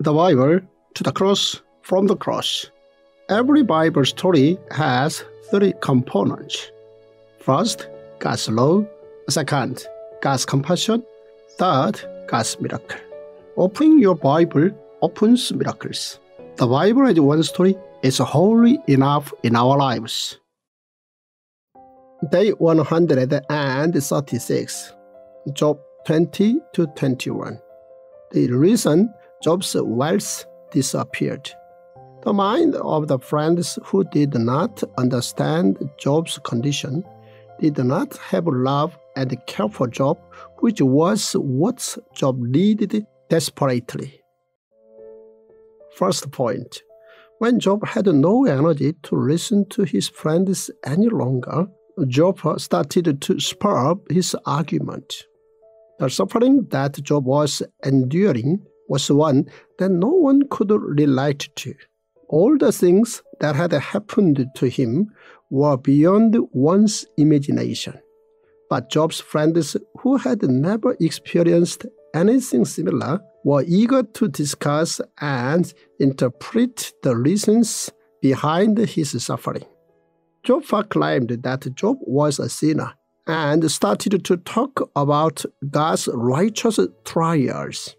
the Bible to the cross from the cross. Every Bible story has three components. First, God's law. Second, God's compassion. Third, God's miracle. Opening your Bible opens miracles. The Bible as one story is wholly enough in our lives. Day 136, Job 20 to 21. The reason Job's wealth disappeared. The mind of the friends who did not understand Job's condition did not have love and care for Job, which was what Job needed desperately. First point When Job had no energy to listen to his friends any longer, Job started to spur up his argument. The suffering that Job was enduring was one that no one could relate to. All the things that had happened to him were beyond one's imagination. But Job's friends, who had never experienced anything similar, were eager to discuss and interpret the reasons behind his suffering. Job claimed that Job was a sinner and started to talk about God's righteous trials.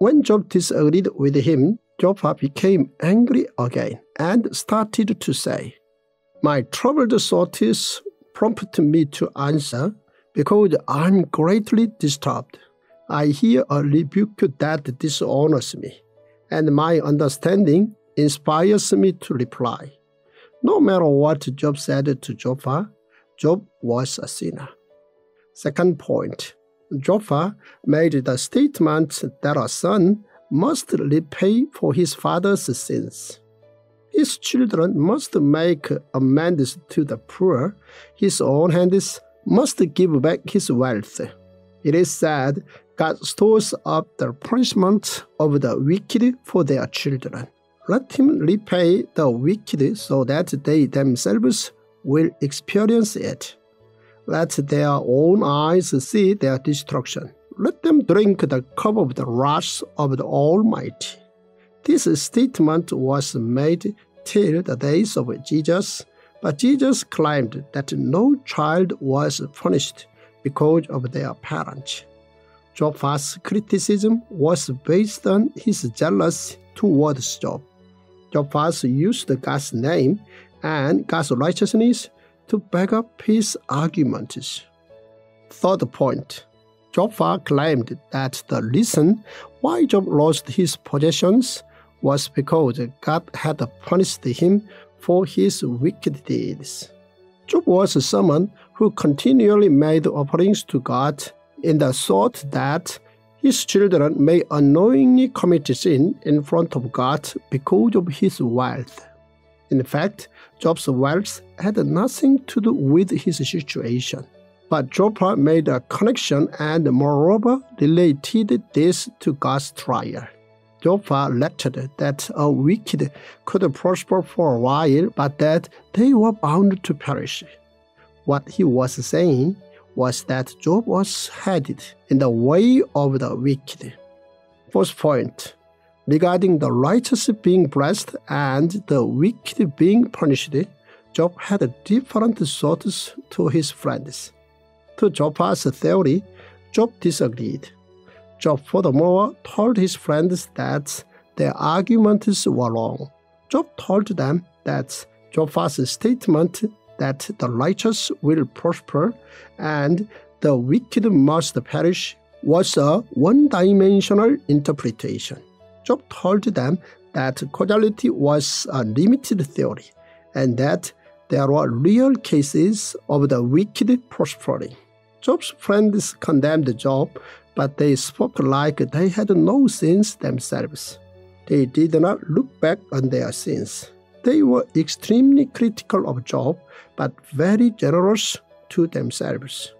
When Job disagreed with him, Job became angry again and started to say, My troubled thoughts prompt me to answer because I'm greatly disturbed. I hear a rebuke that dishonors me, and my understanding inspires me to reply. No matter what Job said to Job, Job was a sinner. Second point Job made the statement that a son must repay for his father's sins. His children must make amends to the poor. His own hands must give back his wealth. It is said God stores up the punishment of the wicked for their children. Let him repay the wicked so that they themselves will experience it. Let their own eyes see their destruction. Let them drink the cup of the wrath of the Almighty. This statement was made till the days of Jesus, but Jesus claimed that no child was punished because of their parents. Job's criticism was based on his jealousy towards Job. Job used God's name and God's righteousness to back up his arguments. Third point Job claimed that the reason why Job lost his possessions was because God had punished him for his wicked deeds. Job was someone who continually made offerings to God in the thought that his children may unknowingly commit sin in front of God because of his wealth. In fact, Job's wealth had nothing to do with his situation. But Job made a connection and moreover related this to God's trial. Job lectured that a wicked could prosper for a while, but that they were bound to perish. What he was saying was that Job was headed in the way of the wicked. First point regarding the righteous being blessed and the wicked being punished, Job had different thoughts to his friends. To Job's theory, Job disagreed. Job furthermore told his friends that their arguments were wrong. Job told them that Job's statement that the righteous will prosper and the wicked must perish was a one dimensional interpretation. Job told them that causality was a limited theory and that there were real cases of the wicked prospering. Job's friends condemned Job, but they spoke like they had no sins themselves. They did not look back on their sins. They were extremely critical of Job, but very generous to themselves.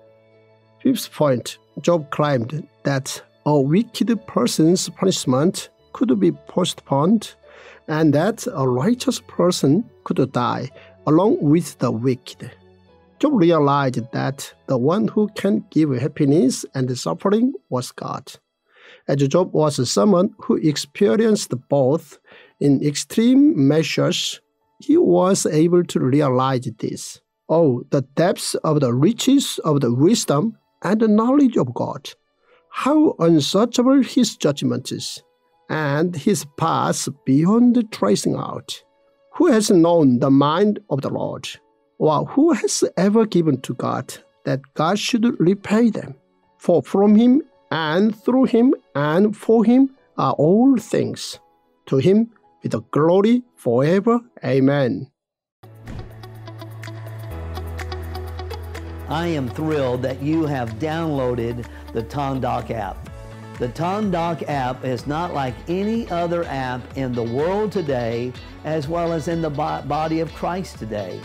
Fifth point Job claimed that a wicked person's punishment could be postponed, and that a righteous person could die along with the wicked. Job realized that the one who can give happiness and suffering was God, as Job was someone who experienced both in extreme measures, he was able to realize this. Oh, the depths of the riches of the wisdom and the knowledge of God. How unsearchable his judgment is, and his paths beyond tracing out. Who has known the mind of the Lord? Or who has ever given to God that God should repay them? For from him and through him and for him are all things. To him be the glory forever. Amen. I am thrilled that you have downloaded the Tongdok app. The Tongdok app is not like any other app in the world today, as well as in the body of Christ today.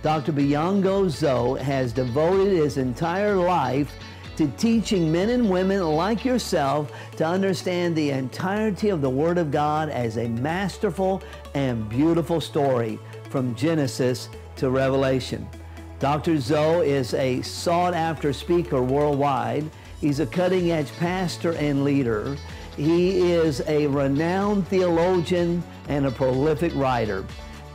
Dr. Byoungho Zoh has devoted his entire life to teaching men and women like yourself to understand the entirety of the Word of God as a masterful and beautiful story from Genesis to Revelation. Dr. Zoh is a sought after speaker worldwide He's a cutting edge pastor and leader. He is a renowned theologian and a prolific writer.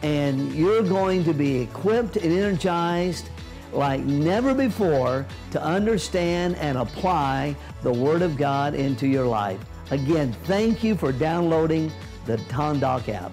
And you're going to be equipped and energized like never before to understand and apply the Word of God into your life. Again, thank you for downloading the Tongdok app.